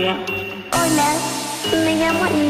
ôi nè, Hola, me llamo Anita.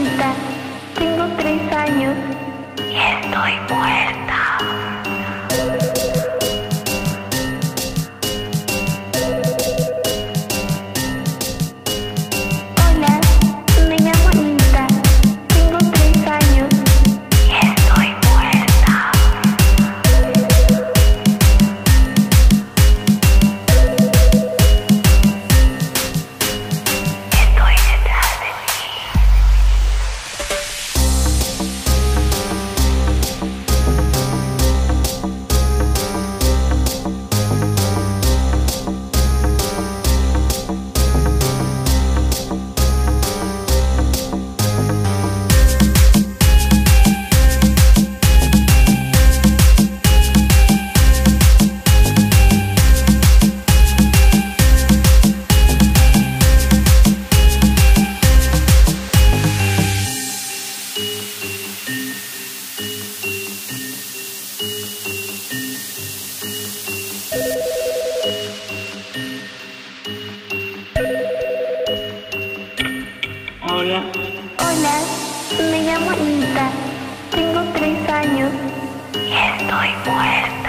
Hola, me llamo Anita, tengo tres años y estoy muerta.